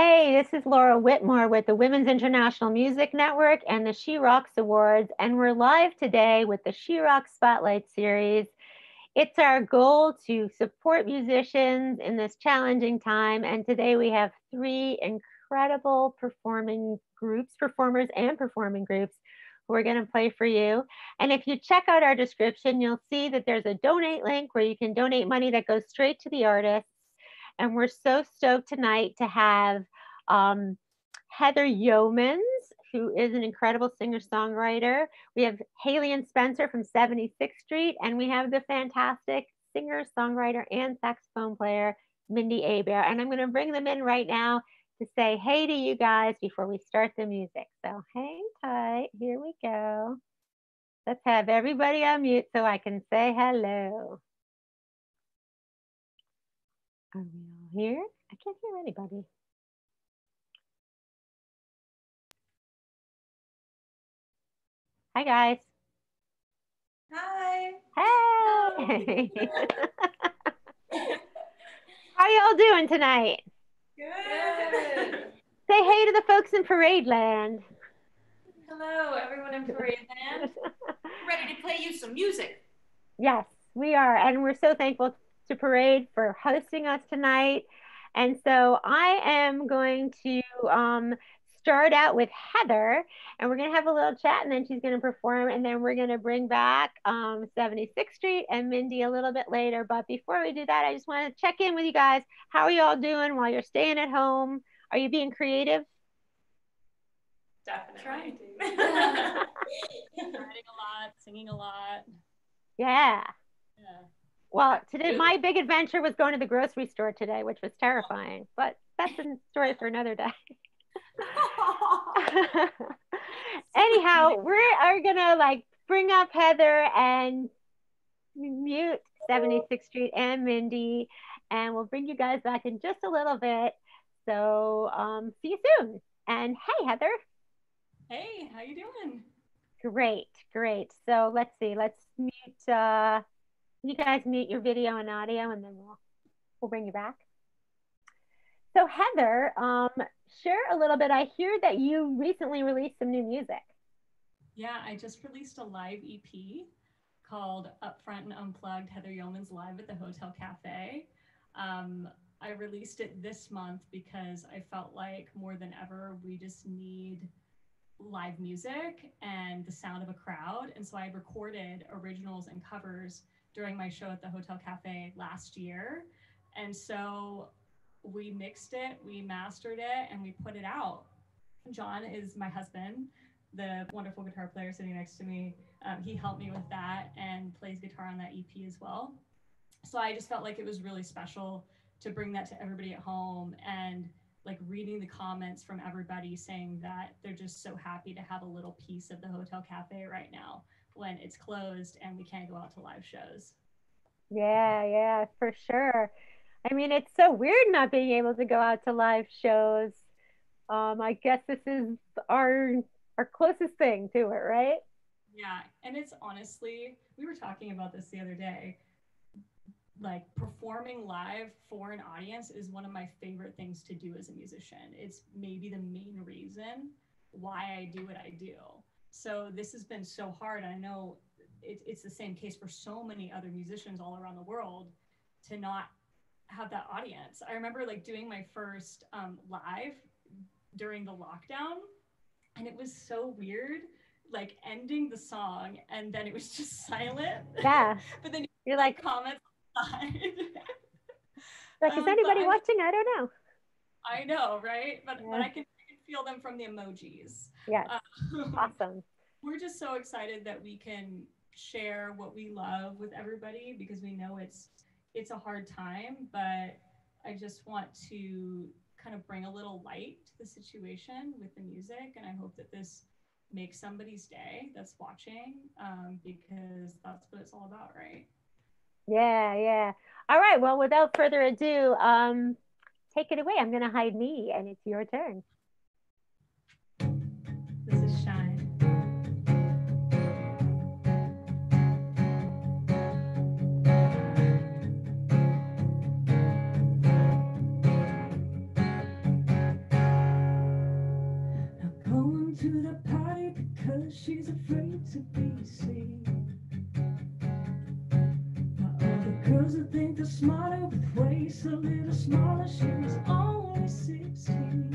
Hey, this is Laura Whitmore with the Women's International Music Network and the She Rocks Awards, and we're live today with the She Rocks Spotlight Series. It's our goal to support musicians in this challenging time, and today we have three incredible performing groups, performers and performing groups who are going to play for you. And if you check out our description, you'll see that there's a donate link where you can donate money that goes straight to the artists. And we're so stoked tonight to have um, Heather Youmans, who is an incredible singer songwriter. We have Haley and Spencer from 76th Street, and we have the fantastic singer, songwriter, and saxophone player, Mindi Abair. And I'm going to bring them in right now to say hey to you guys before we start the music. So hang tight. Here we go. Let's have everybody on mute so I can say hello. Are we all here? I can't hear anybody. Hi, guys. Hi. Hey. How y'all doing tonight? Good. Say hey to the folks in Parade Land. Hello, everyone in Parade Land. Ready to play you some music. Yes, we are. And we're so thankful to Parade for hosting us tonight. And so I am going to um, start out with Heather, and we're going to have a little chat, and then she's going to perform, and then we're going to bring back um, 76th Street and Mindi a little bit later. But before we do that, I just want to check in with you guys. How are you all doing while you're staying at home? Are you being creative? Definitely. Trying to. Writing a lot, singing a lot. Yeah. Yeah. Well, today my big adventure was going to the grocery store today, which was terrifying, but that's a story for another day. Anyhow, we are gonna like bring up Heather and mute 76th Street and Mindi, and we'll bring you guys back in just a little bit. So um, see you soon. And hey, Heather. Hey, how you doing? Great, great. So let's see. Let's mute. Uh, you guys mute your video and audio, and then we'll we'll bring you back. So Heather, um, share a little bit. I hear that you recently released some new music. Yeah, I just released a live EP called Upfront and Unplugged Heather Youmans Live at the Hotel Cafe. Um, I released it this month because I felt like more than ever, we just need live music and the sound of a crowd. And so I recorded originals and covers during my show at the Hotel Cafe last year. And so we mixed it, we mastered it, and we put it out. John is my husband, the wonderful guitar player sitting next to me. Um, he helped me with that and plays guitar on that EP as well. So I just felt like it was really special to bring that to everybody at home and like reading the comments from everybody saying that they're just so happy to have a little piece of the hotel cafe right now when it's closed and we can't go out to live shows. Yeah, yeah, for sure. I mean, it's so weird not being able to go out to live shows. Um, I guess this is our our closest thing to it, right? Yeah, and it's honestly, we were talking about this the other day. Like performing live for an audience is one of my favorite things to do as a musician. It's maybe the main reason why I do what I do. So this has been so hard. I know it, it's the same case for so many other musicians all around the world to not have that audience. I remember like doing my first um, live during the lockdown, and it was so weird, like ending the song and then it was just silent. Yeah. but then you're like comments like, is um, anybody watching? I don't know. I know, right? But yeah. but I can, I can feel them from the emojis. Yes. Um, awesome. We're just so excited that we can share what we love with everybody because we know it's it's a hard time, but I just want to kind of bring a little light to the situation with the music. And I hope that this makes somebody's day that's watching um, because that's what it's all about, right? Yeah, yeah. All right. Well, without further ado, um, take it away. I'm going to hide me and it's your turn. The party because she's afraid to be seen. All the girls that think they're smarter with waist a little smaller, she was only 16.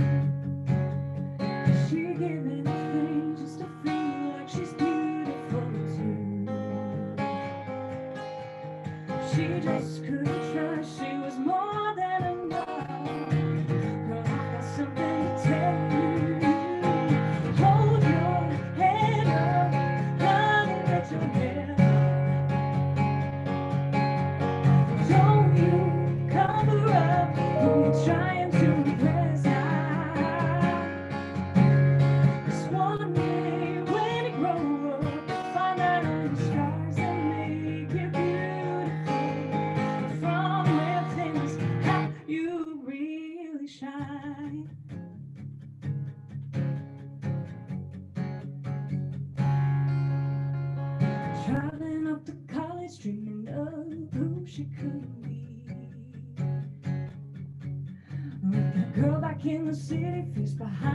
She gave anything just to feel like she's beautiful too. She just couldn't trust she behind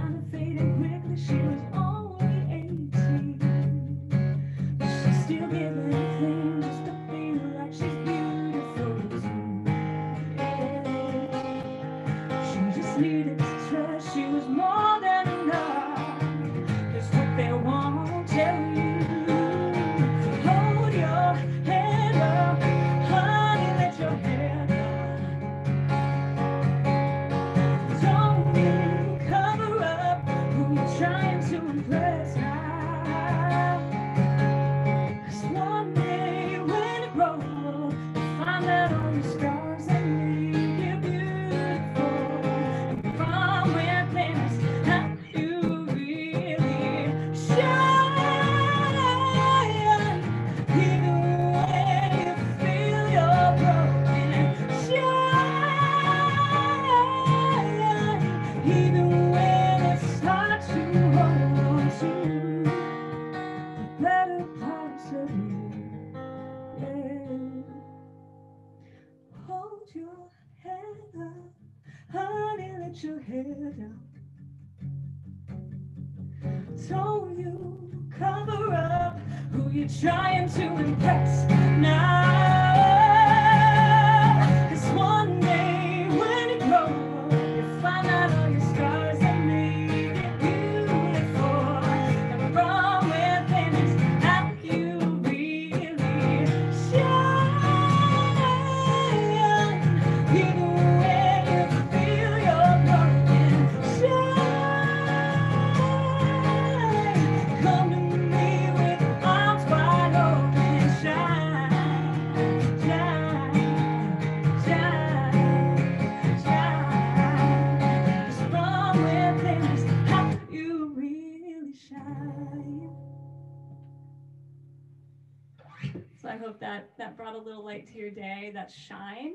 Shine.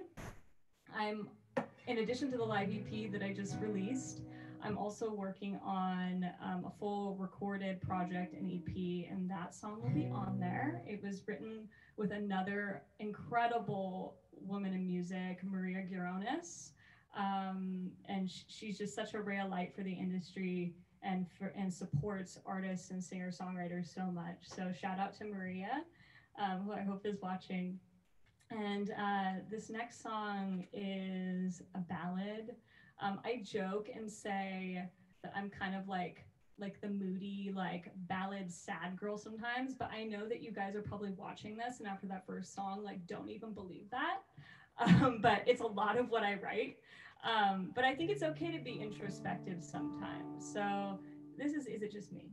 I'm, in addition to the live EP that I just released, I'm also working on um, a full recorded project, an EP, and that song will be on there. It was written with another incredible woman in music, Maria Gironis. Um, and sh- she's just such a ray of light for the industry and for and supports artists and singer songwriters so much. So shout out to Maria um, who I hope is watching. And uh, this next song is a ballad. Um, I joke and say that I'm kind of like like the moody like ballad sad girl sometimes, but I know that you guys are probably watching this and after that first song like don't even believe that. Um, but it's a lot of what I write. Um, but I think it's okay to be introspective sometimes. So this is is it just me?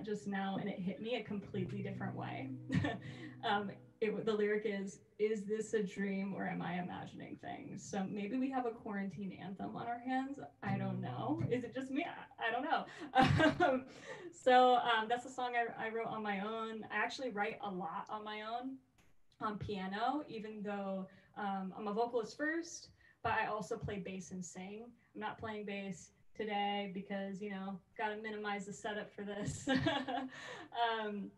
That just now, and it hit me a completely different way. um, it, the lyric is, "Is this a dream or am I imagining things?" So maybe we have a quarantine anthem on our hands. I don't know. Is it just me? I, I don't know. Um, so um, that's a song I, I wrote on my own. I actually write a lot on my own on piano, even though um, I'm a vocalist first, but I also play bass and sing. I'm not playing bass today because you know got to minimize the setup for this. Um,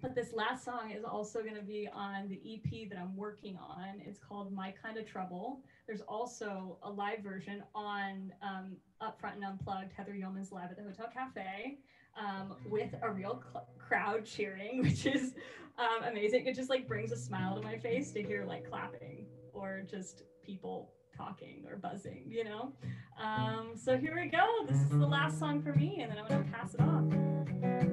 but this last song is also going to be on the ep that i'm working on. It's called my kind of trouble. There's also a live version on um, upfront and unplugged heather youmans live at the hotel cafe um, with a real cl- crowd cheering which is um, amazing. It just like brings a smile to my face to hear like clapping or just people talking or buzzing, you know? Um, so here we go. This is the last song for me, and then I'm going to pass it off.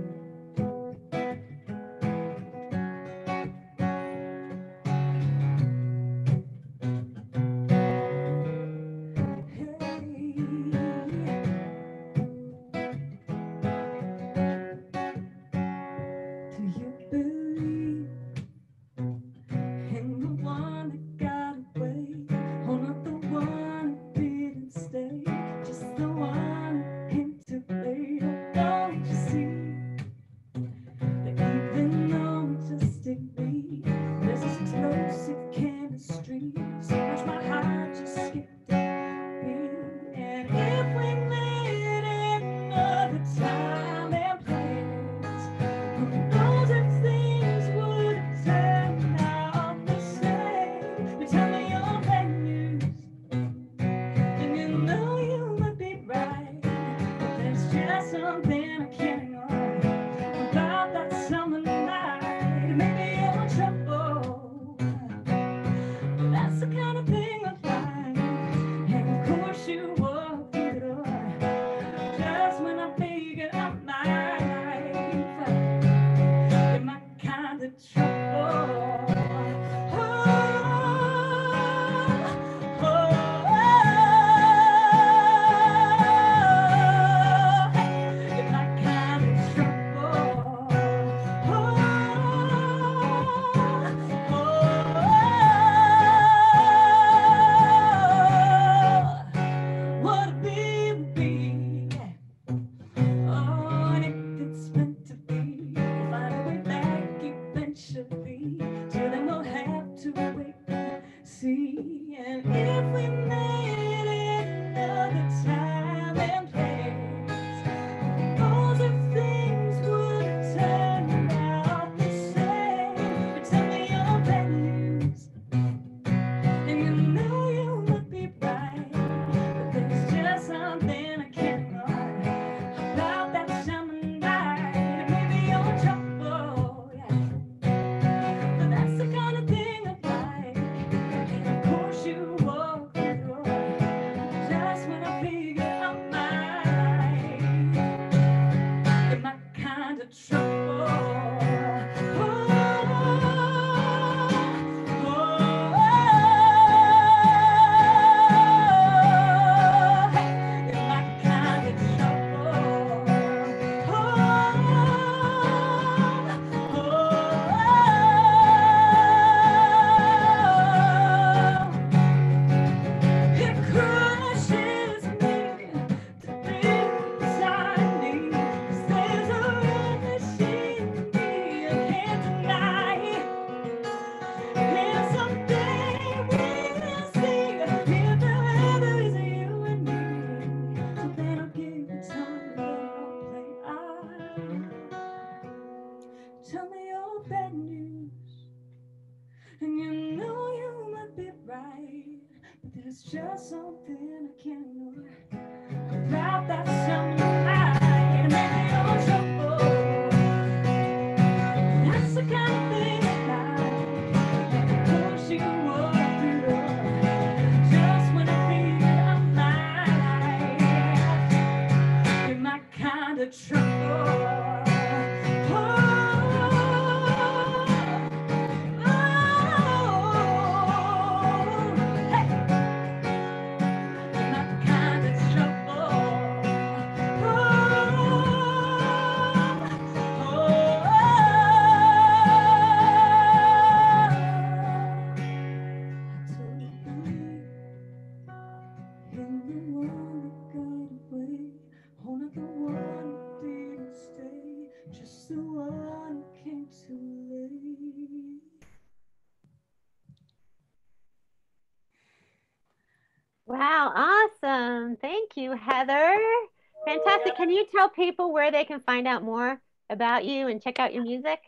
Can you tell people where they can find out more about you and check out your music?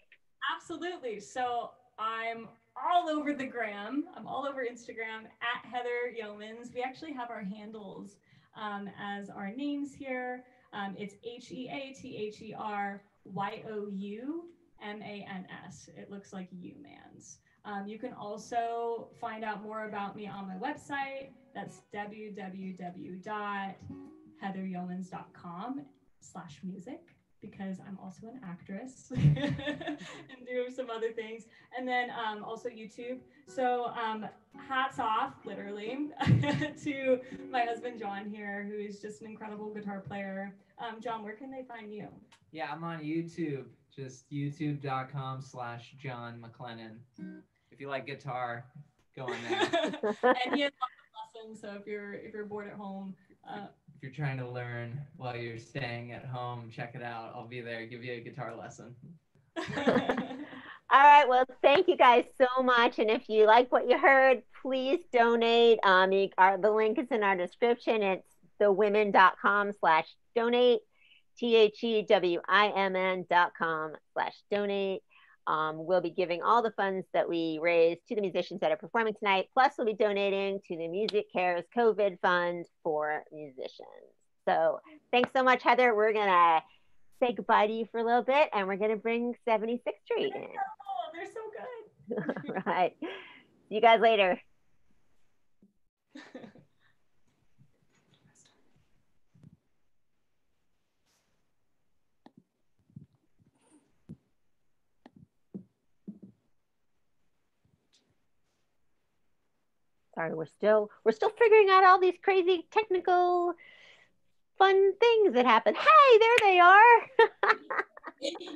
Absolutely. So I'm all over the gram. I'm all over Instagram at Heather Youmans. We actually have our handles um, as our names here. Um, it's H E A T H E R Y O U M A N S. It looks like Humans. Um, you can also find out more about me on my website. That's www.heatheryoumans.com slash music because I'm also an actress and do some other things. And then um, also YouTube. So um, hats off, literally, to my husband John here, who is just an incredible guitar player. Um, John, where can they find you? Yeah, I'm on YouTube. Just youtube.com slash John McLennan. If you like guitar, go on there. and he has lots of lessons. So if you're if you're bored at home, uh, you're trying to learn while you're staying at home, check it out. I'll be there, give you a guitar lesson. All right. Well, thank you guys so much. And if you like what you heard, please donate. Um, you, our, the link is in our description. It's thewomen.com slash donate, T-H-E-W-I-M-N dot com slash donate. Um, we'll be giving all the funds that we raise to the musicians that are performing tonight. Plus, we'll be donating to the MusiCares COVID Fund for musicians. So thanks so much, Heather. We're going to say goodbye to you for a little bit and we're going to bring 76th Street in. oh, they're so good. All right. See you guys later. Sorry, we're still we're still figuring out all these crazy technical fun things that happen. Hey, there they are.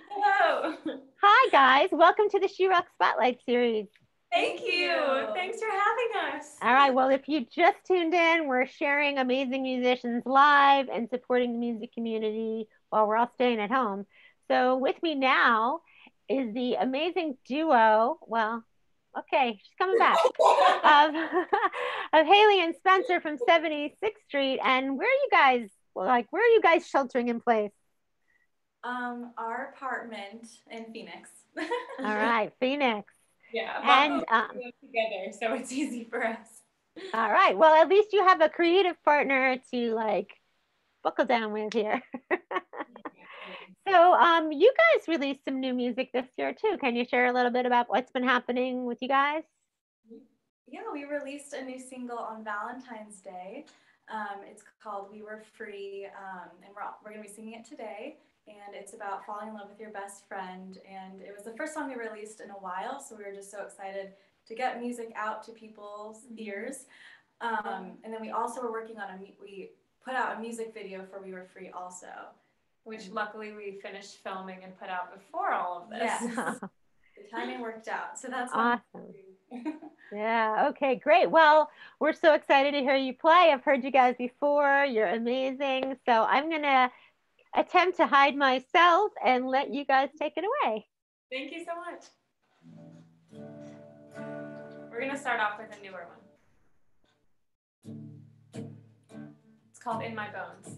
Hello. Hi guys, welcome to the She Rock Spotlight series. Thank you. Thanks for having us. All right, well, if you just tuned in, we're sharing amazing musicians live and supporting the music community while we're all staying at home. So, with me now is the amazing duo. Well, okay, she's coming back. of, of Haley and Spencer from 76th Street. And where are you guys? Like, where are you guys sheltering in place? Um, our apartment in Phoenix. All right, Phoenix. Yeah, And, um, together, so it's easy for us. All right. Well, at least you have a creative partner to like buckle down with here. So, um, you guys released some new music this year too. Can you share a little bit about what's been happening with you guys? Yeah, we released a new single on Valentine's Day. Um, it's called "We Were Free," um, and we're we're gonna be singing it today. And it's about falling in love with your best friend. And it was the first song we released in a while, so we were just so excited to get music out to people's ears. Um, and then we also were working on a we put out a music video for "We Were Free" also. Which luckily we finished filming and put out before all of this. Yes. The timing worked out, so that's awesome. Yeah. Okay. Great. Well, we're so excited to hear you play. I've heard you guys before. You're amazing. So I'm gonna attempt to hide myself and let you guys take it away. Thank you so much. We're gonna start off with a newer one. It's called In My Bones.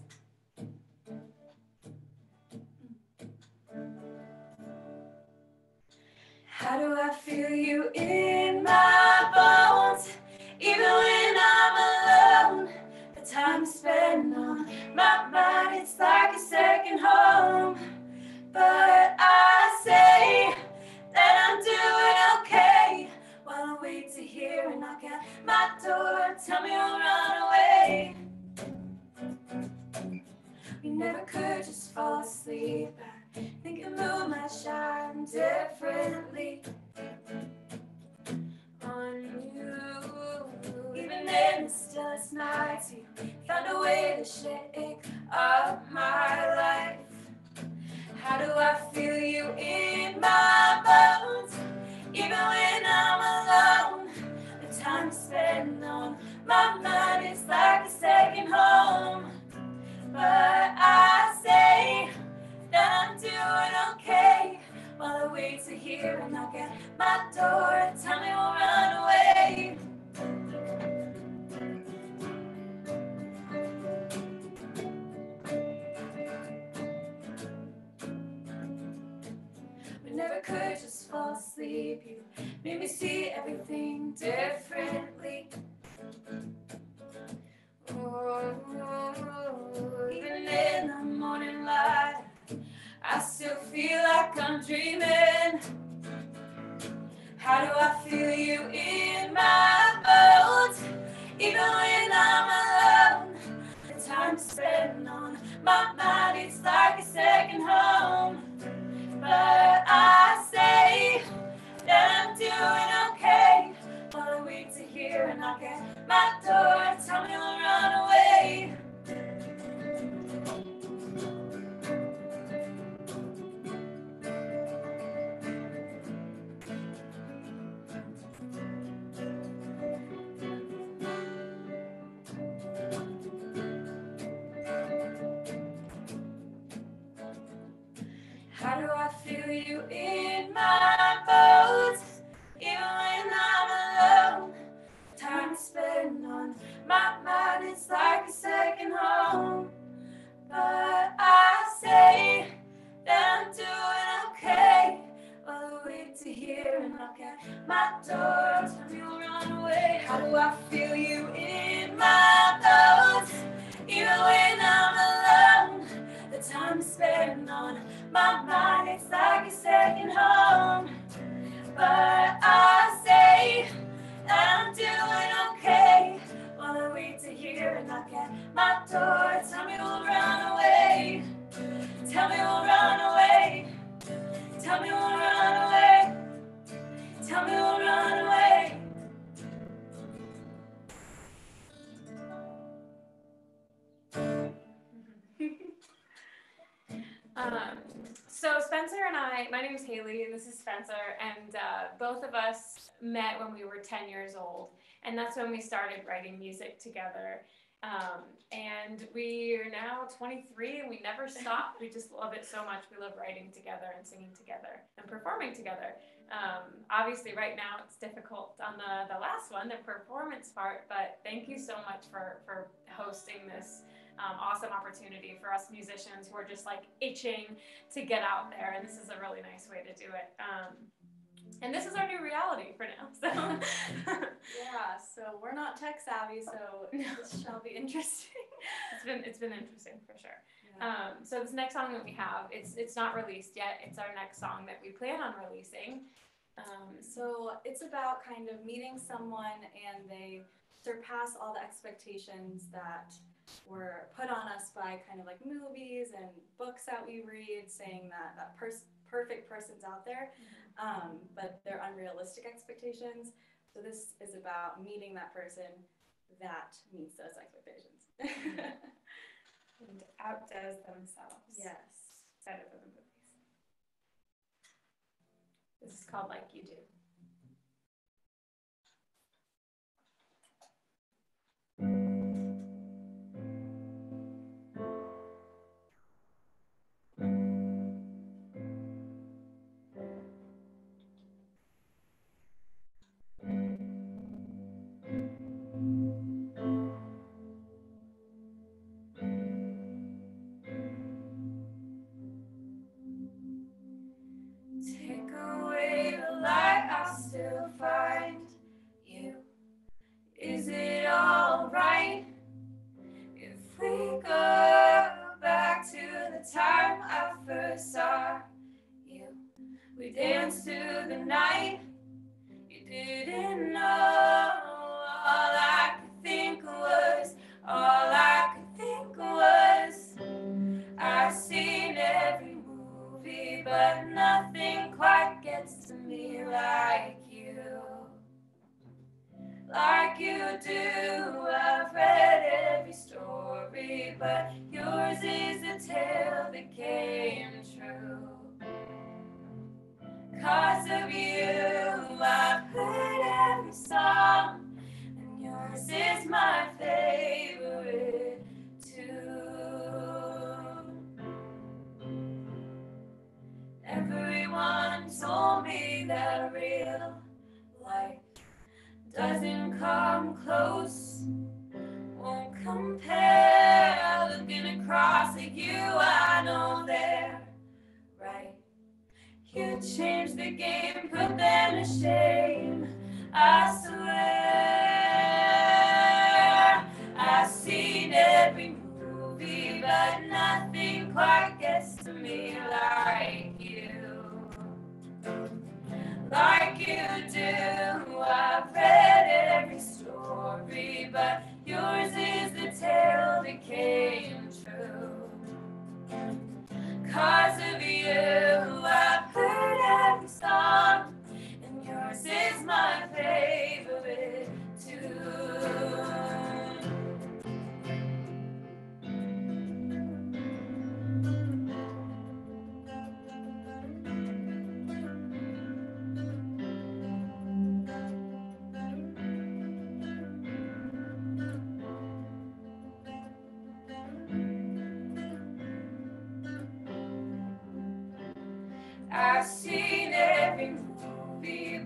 How do I feel you in my bones? Even when I'm alone, the time spent on my mind, it's like a second home. But I say that I'm doing okay while I wait to hear and knock at my door. Tell me you'll run away. We never could just fall asleep think the moon might shine differently on you. Even in the stillest nights, you found a way to shake up my life. How do I feel you in to hear knock at my door. Tell me we'll run away. We never could just fall asleep. You made me see everything differently. Even in the morning light, I still feel like I'm dreaming. How do I feel you in my bones? Even when I'm alone, the time spent on my mind, it's like a second home. But I say that I'm doing okay while I wait to hear a knock at my door. Tell me we'll run away. My you'll run away. How do I feel you in my bones? Even when I'm alone, the time spent on my mind, Haley, and this is Spencer, and uh, both of us met when we were 10 years old, and that's when we started writing music together. Um, and we are now 23, and we never stopped. We just love it so much. We love writing together and singing together and performing together. Um, obviously, right now it's difficult on the, the last one, the performance part, but thank you so much for, for hosting this um, awesome opportunity for us musicians who are just like itching to get out there. And this is a really nice way to do it. Um, and this is our new reality for now. So Yeah, so we're not tech savvy, so this shall be interesting. it's been it's been interesting for sure. Um, so this next song that we have, it's it's not released yet. It's our next song that we plan on releasing. Um, So it's about kind of meeting someone and they surpass all the expectations that were put on us by kind of like movies and books that we read saying that that pers- perfect person's out there, um, but they're unrealistic expectations. So this is about meeting that person that meets those expectations. and outdoes themselves. yes. Better than the movies. This is called Like You Do.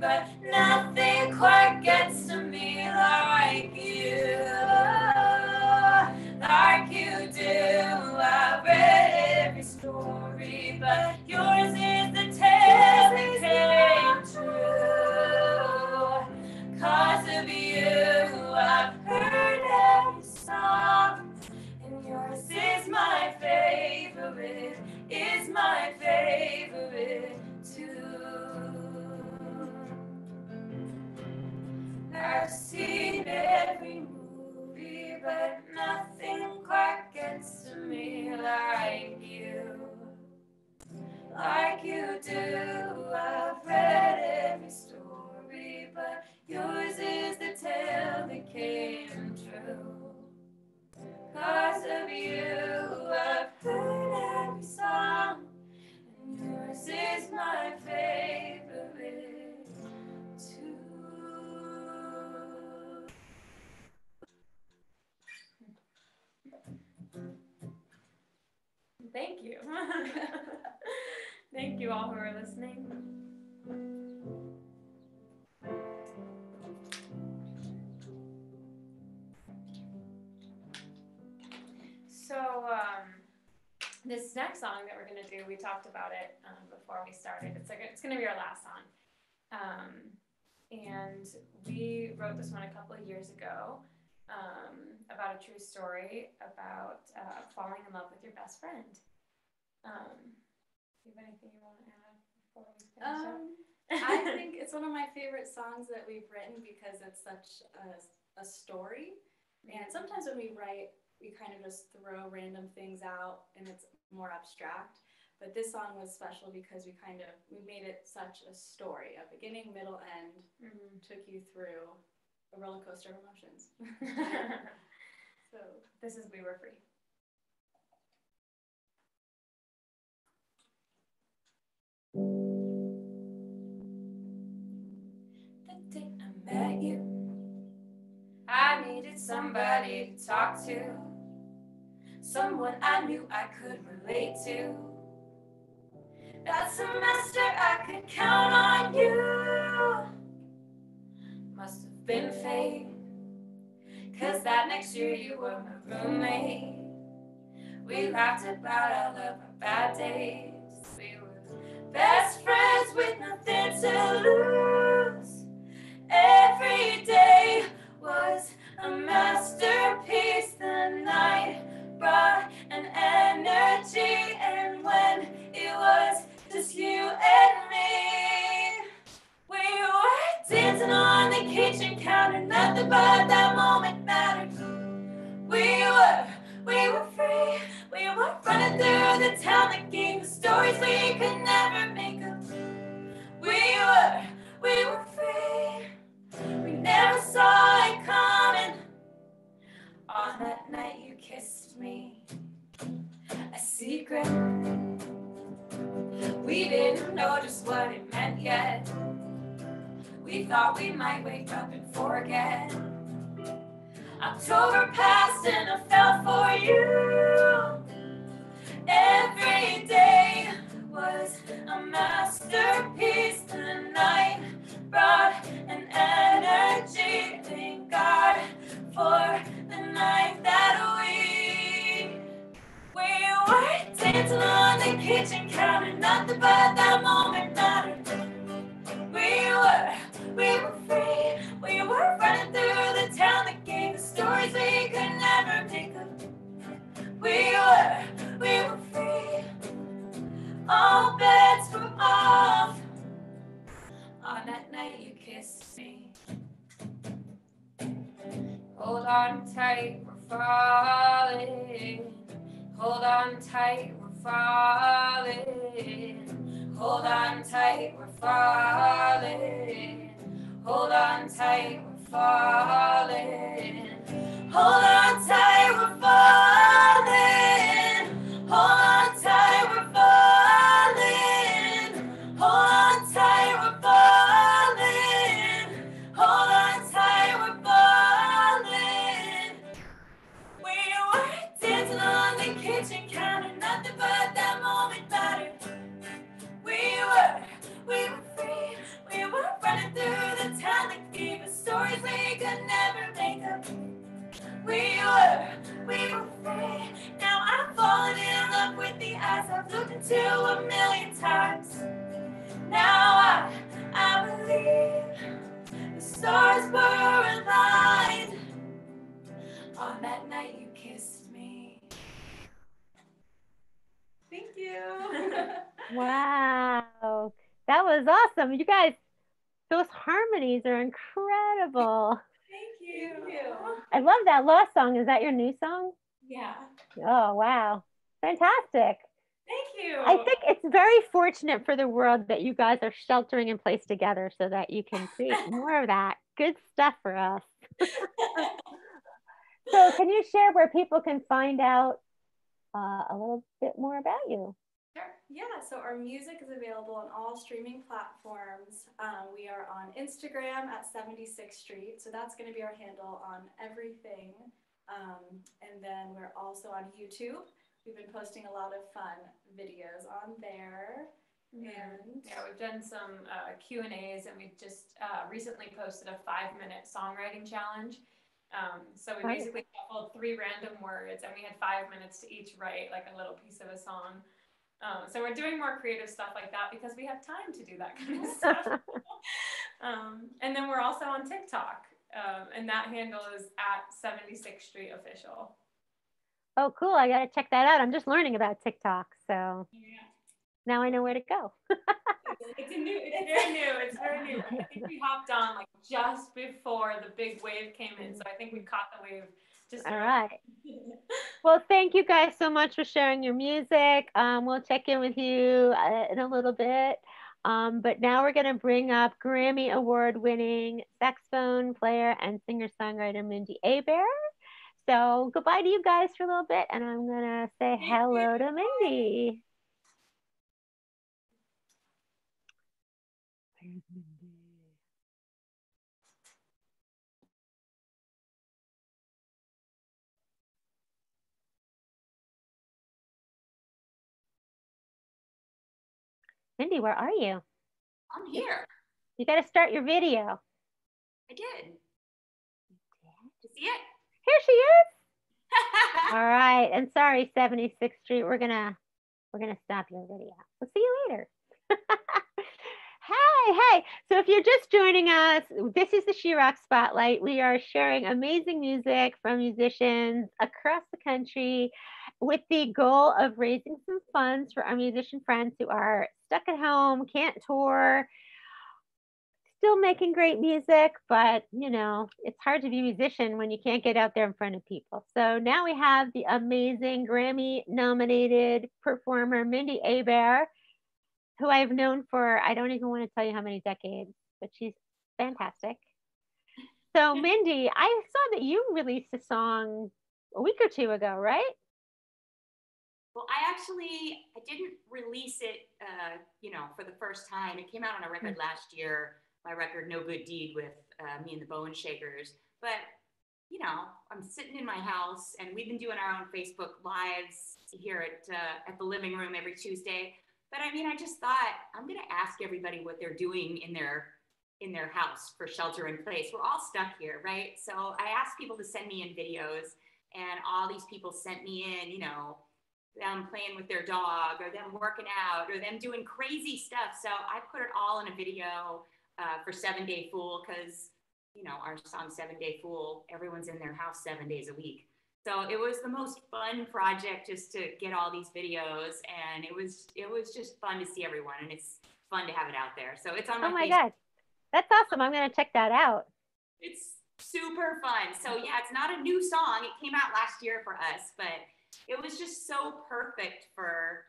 But talked about it um, before we started. It's like it's gonna be our last song, um, and we wrote this one a couple of years ago um, about a true story about uh, falling in love with your best friend. Um, do you have anything you want to add before we finish up? Um, I think it's one of my favorite songs that we've written because it's such a, a story. And sometimes when we write, we kind of just throw random things out and it's more abstract. But this song was special because we kind of we made it such a story, a beginning, middle, end, Mhm. took you through a roller coaster of emotions. so this is We Were Free. The day I met you, I needed somebody to talk to, someone I knew I could relate to. That semester I could count on you. Must have been fate. Cause that next year you were my roommate. We laughed about all of our bad days. We were best friends with nothing to lose. Every day was a masterpiece. The night brought an energy, and when it was just you and me, we were dancing on the kitchen counter. Nothing but that moment mattered. We were, we were free. We were running through the town, the stories we could never make up. We were, we were free. We never saw it coming. On that night you kissed me, a secret. We didn't know just what it meant yet. We thought we might wake up and forget. October passed and I fell for you. Every day was a masterpiece. The night brought an energy. Thank God for the night that we we were dancing on the kitchen counter. Nothing but that moment mattered. We were, we were free. We were running through the town that gave us stories we could never make up. We were, we were free. All bets were off. On that night you kissed me. Hold on tight, we're falling. Hold on tight, we're falling. Hold on tight, we're falling. Hold on tight, we're falling. Hold on tight, we're falling. We were, we were free. Now I'm falling in love with the eyes I've looked into a million times. Now I, I believe the stars were aligned on that night you kissed me. Thank you. Wow. That was awesome. You guys, those harmonies are incredible. Thank you. Thank you. I love that lost song. Is that your new song? Yeah. Oh, wow. Fantastic. Thank you. I think it's very fortunate for the world that you guys are sheltering in place together so that you can create more of that good stuff for us. So, can you share where people can find out uh, a little bit more about you? Yeah, so our music is available on all streaming platforms. Um, we are on Instagram at 76th Street, so that's going to be our handle on everything. Um, and then we're also on YouTube. We've been posting a lot of fun videos on there. And Yeah, we've done some uh, Q and A's, and we've just uh, recently posted a five-minute songwriting challenge. Um, so we basically shuffled three random words, and we had five minutes to each write like a little piece of a song. Um, so we're doing more creative stuff like that because we have time to do that kind of stuff. um, and then we're also on TikTok, um, and that handle is at 76th Street Official. Oh, cool. I got to check that out. I'm just learning about TikTok. So Yeah. now I know where to go. It's a new, it's very new, it's very new. I think we hopped on like just before the big wave came in, so I think we caught the wave just. All right. Well, thank you guys so much for sharing your music. Um, we'll check in with you uh, in a little bit. Um, but now we're going to bring up Grammy Award winning saxophone player and singer songwriter Mindi Abair. So goodbye to you guys for a little bit, and I'm going to say hello to Mindi. Mindi, where are you? I'm here. You got to start your video. I did. You see it? Here she is. All right. And sorry, 76th Street. We're gonna we're gonna stop your video. We'll see you later. hey, hey. So if you're just joining us, this is the She Rocks Spotlight. We are sharing amazing music from musicians across the country with the goal of raising some funds for our musician friends who are stuck at home, can't tour, still making great music, but you know, it's hard to be a musician when you can't get out there in front of people. So now we have the amazing Grammy nominated performer Mindi Abair, who I've known for I don't even want to tell you how many decades, but she's fantastic. So Mindi, I saw that you released a song a week or two ago, right? Well, I actually I didn't release it, uh, you know, for the first time. It came out on a record last year. My record, No Good Deed, with uh, me and the Boneshakers. But you know, I'm sitting in my house, and we've been doing our own Facebook lives here at uh, at the living room every Tuesday. But I mean, I just thought I'm gonna ask everybody what they're doing in their in their house for shelter in place. We're all stuck here, right? So I asked people to send me in videos, and all these people sent me in, you know, them playing with their dog or them working out or them doing crazy stuff. So I put it all in a video uh, for Seven Day Fool because, you know, our song Seven Day Fool, everyone's in their house seven days a week. So it was the most fun project just to get all these videos and it was it was just fun to see everyone and it's fun to have it out there. So it's on my Oh my Facebook God. That's awesome. I'm going to check that out. it's super fun. So yeah, it's not a new song. It came out last year for us, but it was just so perfect for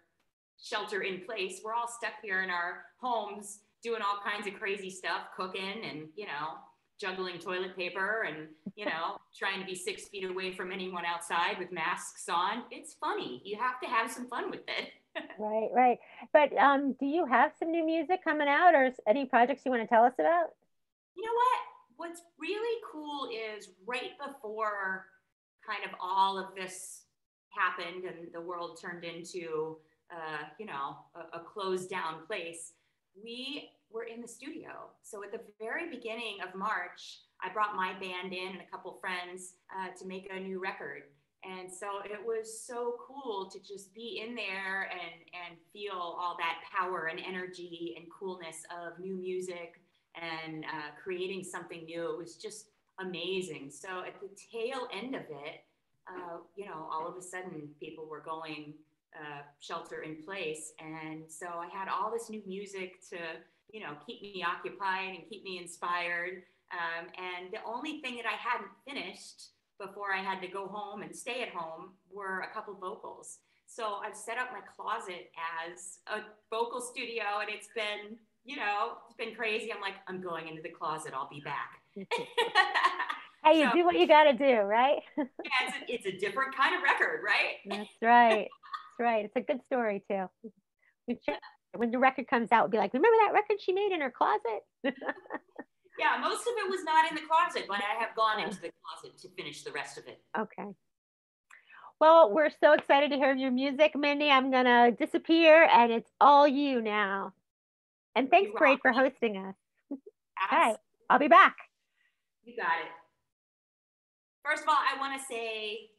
shelter in place. We're all stuck here in our homes doing all kinds of crazy stuff, cooking and, you know, juggling toilet paper and, you know, trying to be six feet away from anyone outside with masks on. It's funny. You have to have some fun with it. Right, right. But um, do you have some new music coming out or any projects you want to tell us about? You know what? What's really cool is right before kind of all of this happened and the world turned into, uh, you know, a, a closed down place, we were in the studio. So at the very beginning of March, I brought my band in and a couple friends uh, to make a new record. And so it was so cool to just be in there and, and feel all that power and energy and coolness of new music and uh, creating something new. It was just amazing. So at the tail end of it, uh, you know, all of a sudden people were going uh, shelter in place. And so I had all this new music to, you know, keep me occupied and keep me inspired. Um, and the only thing that I hadn't finished before I had to go home and stay at home were a couple vocals. So I've set up my closet as a vocal studio and it's been, you know, it's been crazy. I'm like, I'm going into the closet. I'll be back. Hey, you So- do what you got to do, right? Yeah, it's, a, it's a different kind of record, right? That's right. That's right. It's a good story too. When the record comes out, we'll be like, remember that record she made in her closet? Yeah, most of it was not in the closet, but I have gone into the closet to finish the rest of it. Okay. Well, we're so excited to hear your music, Mindi. I'm gonna disappear, and it's all you now. And thanks, Braid, for hosting us. Abs- Okay, I'll be back. You got it. First of all, I want to say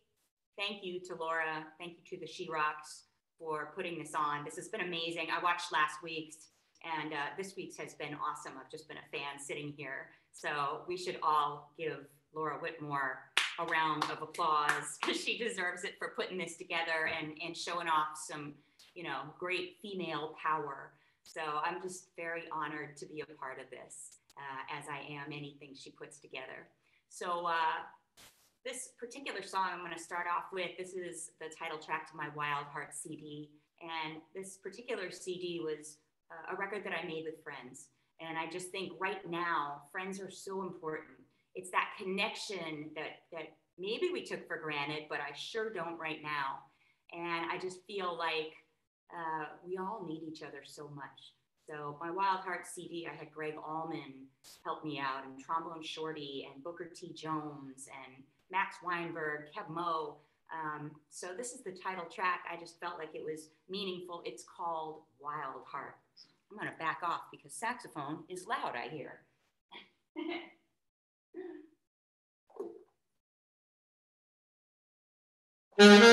thank you to Laura. Thank you to the She Rocks for putting this on. This has been amazing. I watched last week's, and uh, this week's has been awesome. I've just been a fan sitting here. So we should all give Laura Whitmore a round of applause because she deserves it for putting this together and, and showing off some, you know, great female power. So I'm just very honored to be a part of this, uh, as I am anything she puts together. So uh, this particular song I'm going to start off with. This is the title track to my Wild Heart CD, and this particular CD was uh, a record that I made with friends. And I just think right now, friends are so important. It's that connection that that maybe we took for granted, but I sure don't right now. And I just feel like uh, we all need each other so much. So my Wild Heart CD, I had Gregg Allman help me out, and Trombone Shorty, and Booker T. Jones, and Max Weinberg, Keb' Mo'. Um, so this is the title track. I just felt like it was meaningful. It's called Wild Heart. I'm going to back off because saxophone is loud, I hear. Mm-hmm.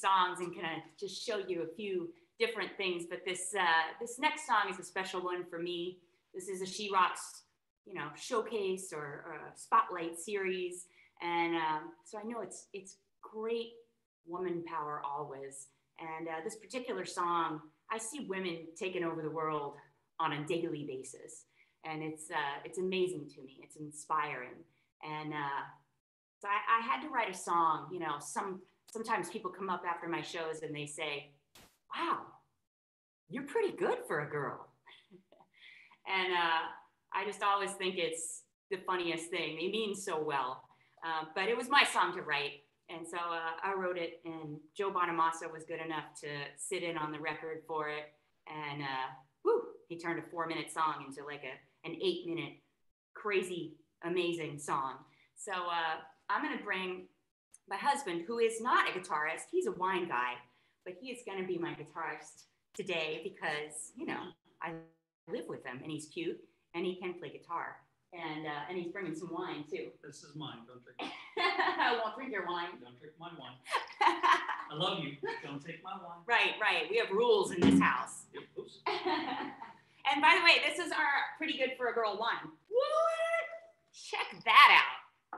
songs and kind of just show you a few different things, but this uh, this next song is a special one for me. This is a She Rocks, you know, showcase or, or spotlight series, and um, so I know it's it's great woman power always. And uh, this particular song, I see women taking over the world on a daily basis, and it's uh, it's amazing to me. It's inspiring, and uh, so I, I had to write a song. You know, some sometimes people come up after my shows and they say, "Wow, you're pretty good for a girl," and uh, I just always think it's the funniest thing. They mean so well, uh, but it was my song to write. And so uh, I wrote it, and Joe Bonamassa was good enough to sit in on the record for it. And uh, he turned a four minute song into like a, an eight minute crazy, amazing song. So uh, I'm going to bring my husband, who is not a guitarist, he's a wine guy, but he is going to be my guitarist today because, you know, I live with him and he's cute and he can play guitar. And, uh, and he's bringing some wine too. This is mine. Don't drink. I won't drink your wine. Don't drink my wine. I love you. Don't take my wine. right, right. We have rules in this house. Yep, oops. and by the way, this is our pretty good for a girl wine. What? Check that out.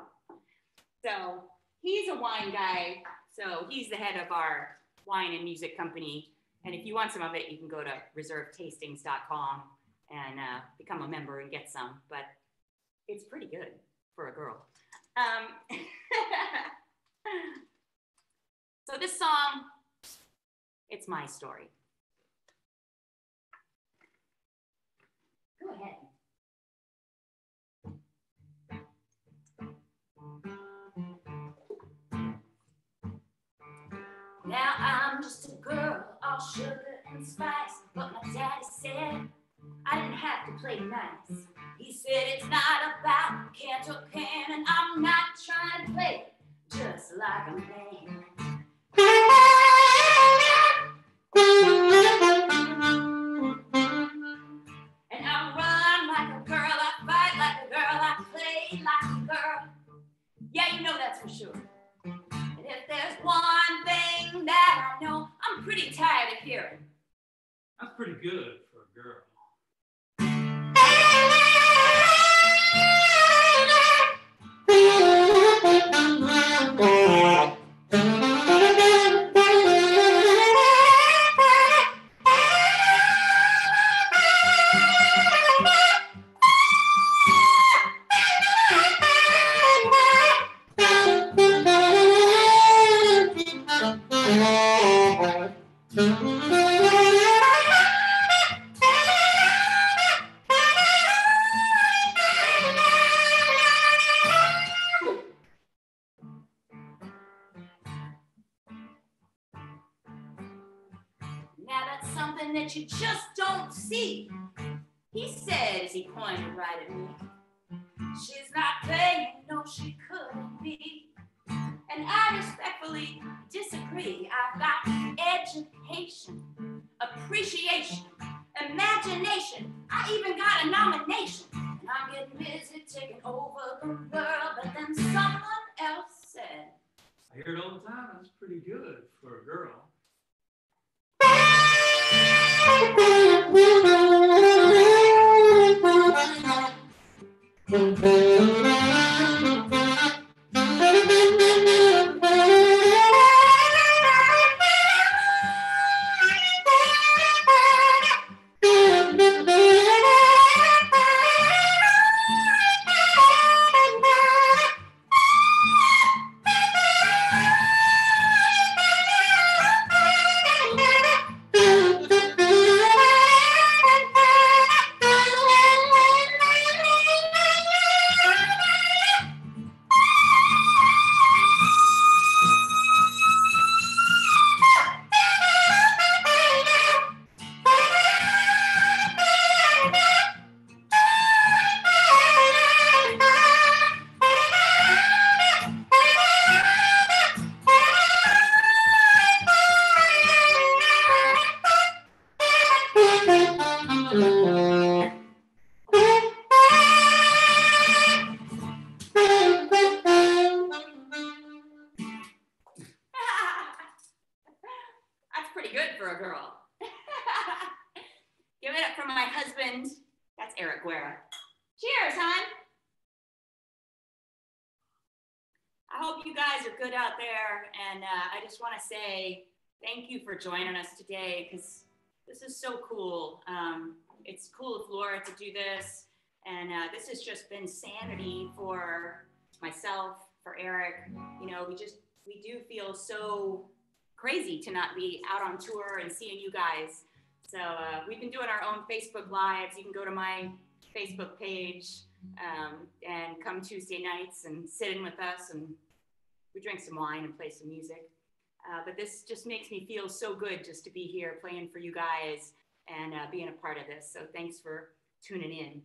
So he's a wine guy. So he's the head of our wine and music company. And if you want some of it, you can go to reservetastings.com and uh, become a member and get some. But it's pretty good for a girl. Um, so this song, it's my story. Go ahead. Now I'm just a girl, all sugar and spice. But my daddy said I didn't have to play nice. He said it's not about can't or can, and I'm not trying to play just like a man. And I run like a girl, I fight like a girl, I play like a girl. Yeah, you know that's for sure. One thing that I know, I'm pretty tired of hearing. That's pretty good I even got a nomination. And I'm getting busy taking over the world. But then someone else said, I hear it all the time. That's pretty good good out there. And uh, I just want to say thank you for joining us today because this is so cool. Um, it's cool of Laura to do this. And uh, this has just been sanity for myself, for Eric. You know, we just, we do feel so crazy to not be out on tour and seeing you guys. So uh, we've been doing our own Facebook Lives. You can go to my Facebook page um, and come Tuesday nights and sit in with us and we drink some wine and play some music. Uh, but this just makes me feel so good just to be here playing for you guys and uh, being a part of this. So thanks for tuning in.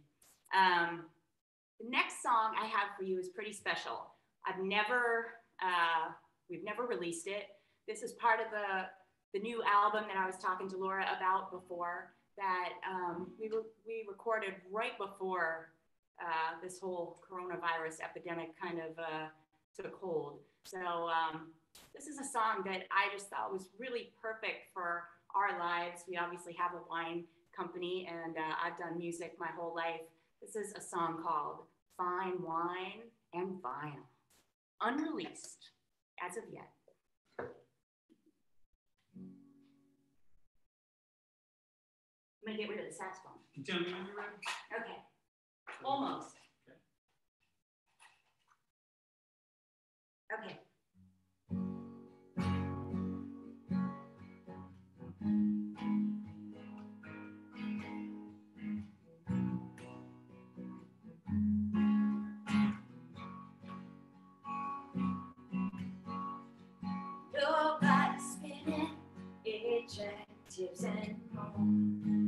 Um, the next song I have for you is pretty special. I've never, uh, we've never released it. This is part of the, the new album that I was talking to Laura about before that um, we, re- we recorded right before uh, this whole coronavirus epidemic kind of uh, took hold. So um, this is a song that I just thought was really perfect for our lives. We obviously have a wine company and uh, I've done music my whole life. This is a song called Fine Wine and Vinyl, unreleased as of yet. I'm gonna get rid of the saxophone. Can you tell me when you're ready? Okay, almost. Nobody's spinning adjectives anymore. Nobody's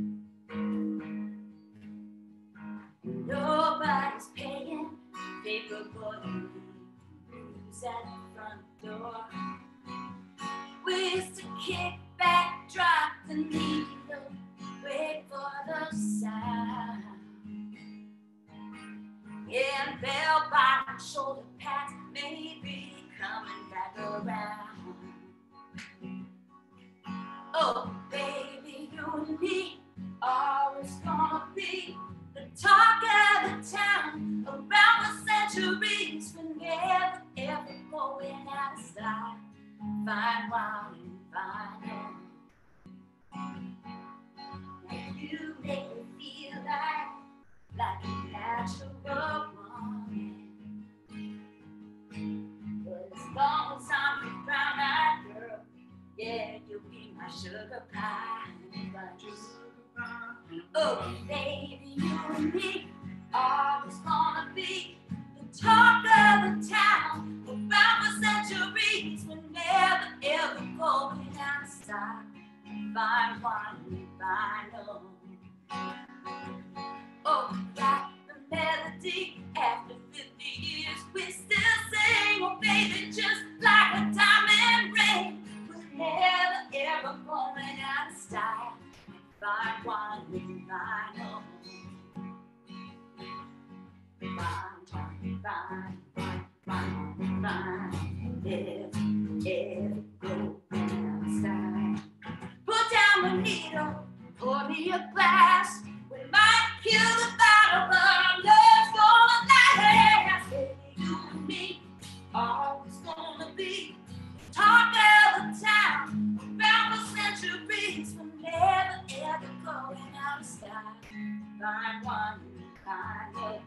love.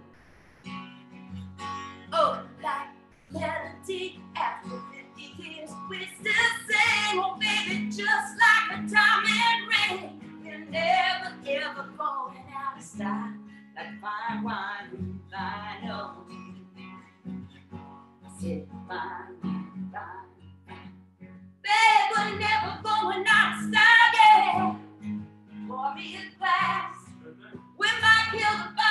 Oh, like melody after 50 years, we still sing. Oh, baby, just like a diamond ring. We're never ever going out of style. Like fine wine vinyl. I said fine fine. Babe, we're never going out of style, yeah. Pour me a glass. We might kill the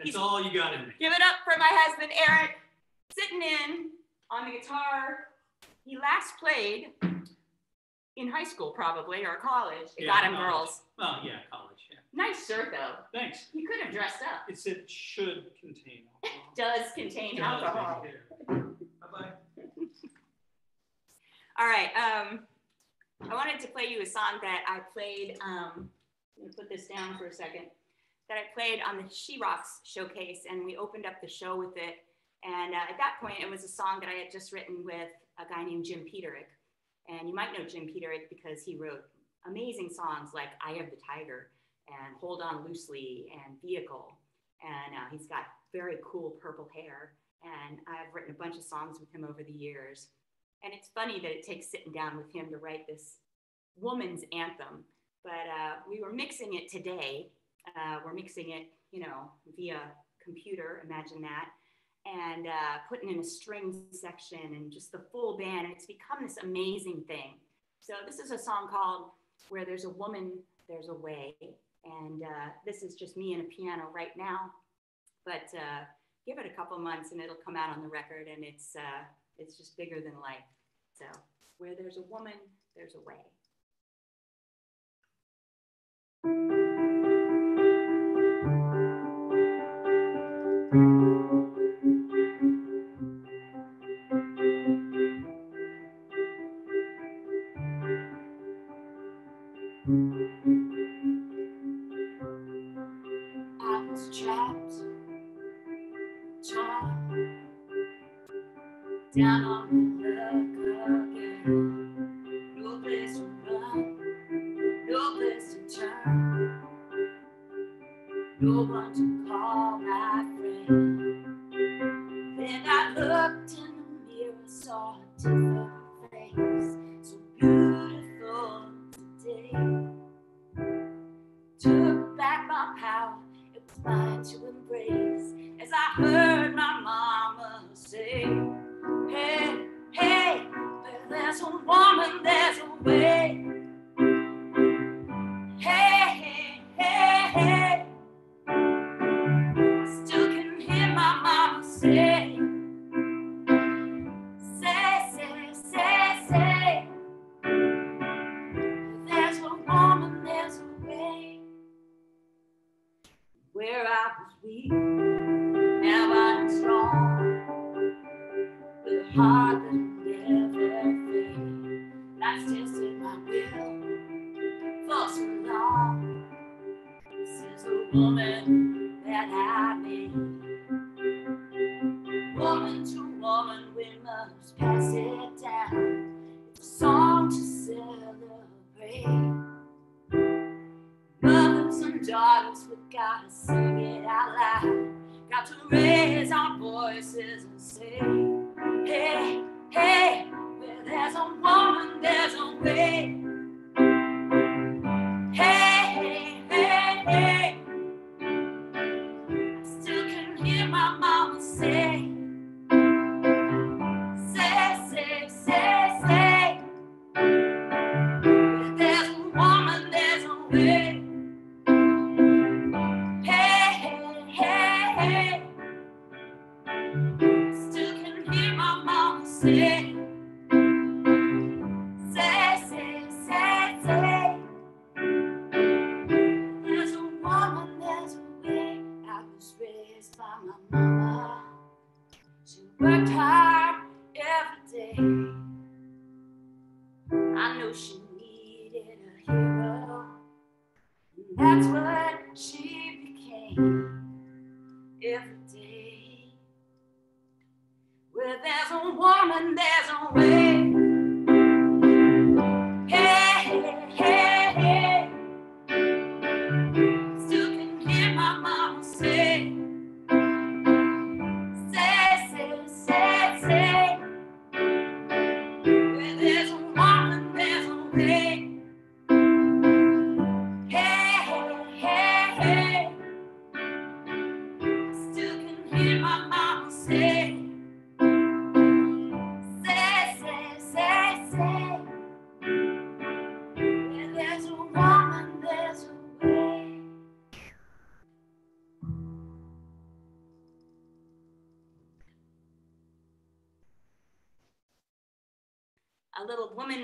but our love's gonna last. Oh yeah, baby, you and me always gonna be the talk of the town around the centuries. We're never ever going out of style like fine wine and vinyl. Woo! Woo! all you got in me. Give it up for my husband, Eric, sitting in on the guitar. He last played in high school, probably, or college. It Yeah, got him college. girls. Well, yeah, college, yeah. Nice shirt, though. Thanks. You could have dressed up. It should contain alcohol. Does contain Does alcohol. Bye-bye. All right. Um, I wanted to play you a song that I played. Um, I'm gonna put this down for a second. That I played on the She Rocks showcase, and we opened up the show with it. And uh, at that point, it was a song that I had just written with a guy named Jim Peterik. And you might know Jim Peterik because he wrote amazing songs like "Eye of the Tiger" and "Hold On Loosely" and "Vehicle." And uh, he's got very cool purple hair. And I've written a bunch of songs with him over the years. And it's funny that it takes sitting down with him to write this woman's anthem. But uh, we were mixing it today. Uh, we're mixing it, you know, via computer, imagine that, and uh, putting in a string section and just the full band. And it's become this amazing thing. So this is a song called Where There's a Woman, There's a Way. And uh, this is just me and a piano right now. But uh, give it a couple months and it'll come out on the record and it's, uh, it's just bigger than life. So where there's a woman, there's a way. Got to raise our voices and say, hey, hey, where there's a woman, there's a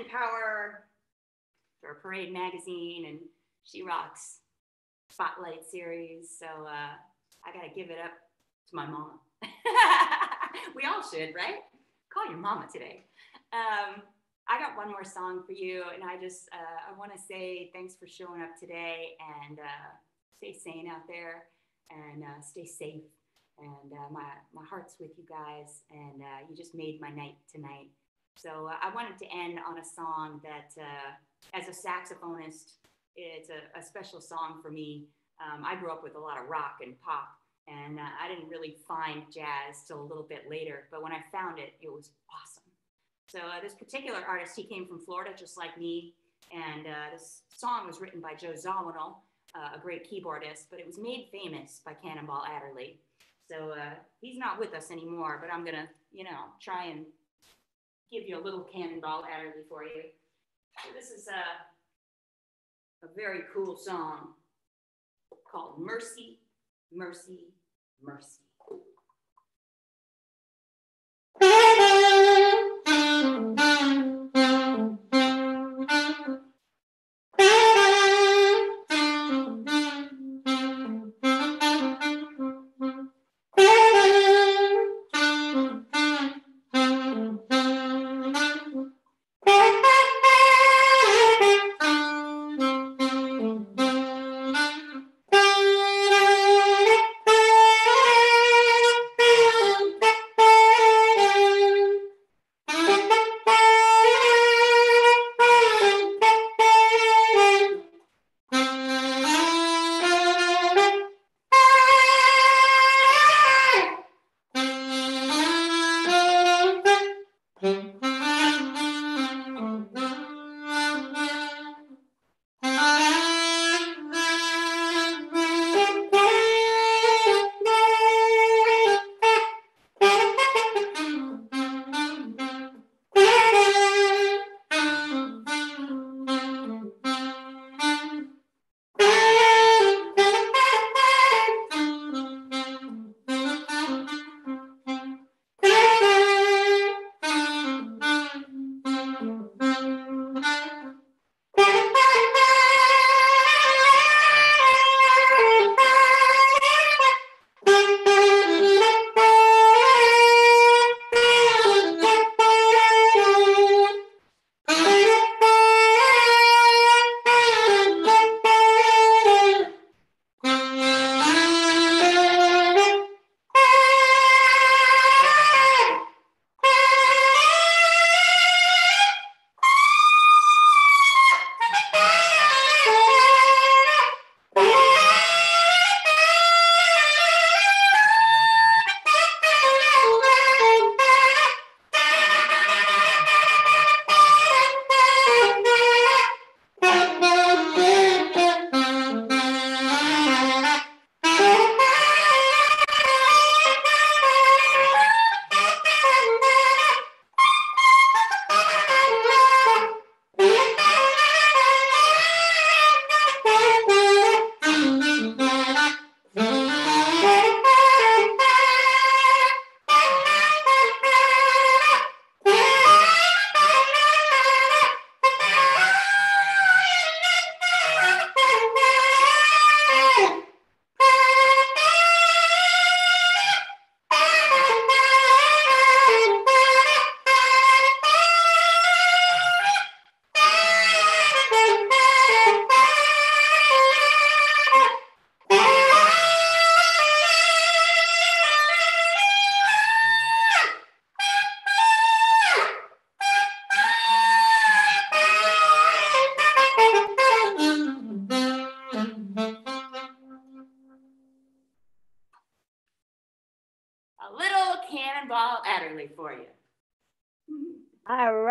power for Parade Magazine and She Rocks Spotlight series. So uh, I got to give it up to my mama. we all should, right? Call your mama today. Um, I got one more song for you, and I just uh, I want to say thanks for showing up today, and uh, stay sane out there, and uh, stay safe. And uh, my my heart's with you guys, and uh, you just made my night tonight. So uh, I wanted to end on a song that, as a saxophonist, it's a, a special song for me. Um, I grew up with a lot of rock and pop, and I didn't really find jazz till a little bit later. But when I found it, it was awesome. So uh, this particular artist, he came from Florida, just like me. And uh, this song was written by Joe Zawinul, uh, a great keyboardist, but it was made famous by Cannonball Adderley. So uh, he's not with us anymore, but I'm gonna, you know, try and give you a little Cannonball Adderley for you. This is a, a very cool song called Mercy, Mercy, Mercy.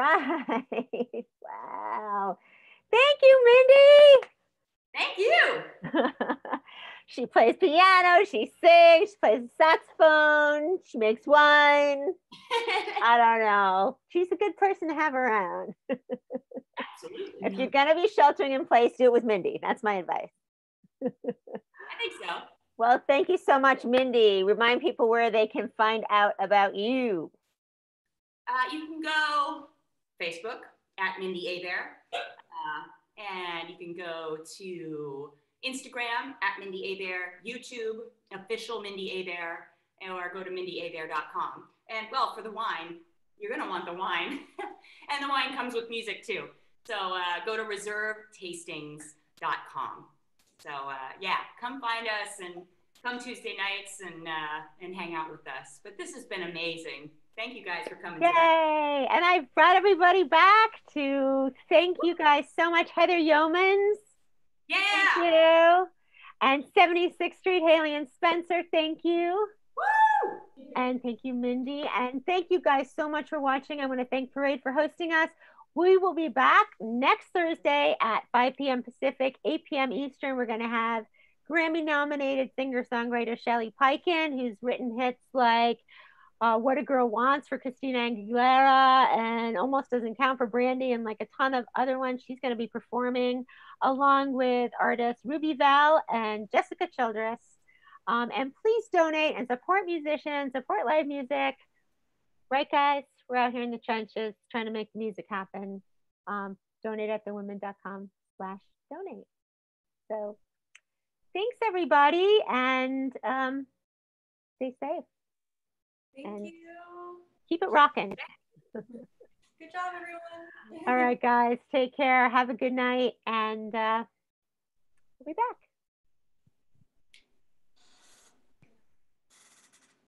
she plays piano, she sings, she plays saxophone, she makes wine. I don't know. She's a good person to have around. Absolutely. if you're going to be sheltering in place, do it with Mindi. That's my advice. I think so. Well, thank you so much, Mindi. Remind people where they can find out about you. Uh, you can go Facebook at Mindi Abair. Uh, and you can go to Instagram at Mindi Abair, YouTube, official Mindi Abair, or go to mindiabair.com. And well, for the wine, you're gonna want the wine. and the wine comes with music too. So uh, go to reservetastings.com. So uh, yeah, come find us and come Tuesday nights and uh, and hang out with us. But this has been amazing. Thank you guys for coming. Yay! Tonight. And I brought everybody back to thank you guys so much. Heather Youmans. Yeah. Thank you. And 76th Street, Haley and Spencer, thank you. Woo! And thank you, Mindi. And thank you guys so much for watching. I want to thank Parade for hosting us. We will be back next Thursday at 5 p.m. Pacific, 8 p.m. Eastern. We're going to have Grammy nominated singer songwriter Shelly Peiken, who's written hits like uh, What a Girl Wants for Christina Aguilera and Almost Doesn't Count for Brandy and like a ton of other ones. She's going to be performing along with artists Ruby Val and Jessica Childress. Um, and please donate and support musicians, support live music. Right, guys? We're out here in the trenches trying to make music happen. Um, donate at thewimn.com slash donate. So thanks, everybody, and um, stay safe. Thank And- you. Keep it rocking. Good job, everyone. All right, guys, take care. Have a good night, and uh, we'll be back.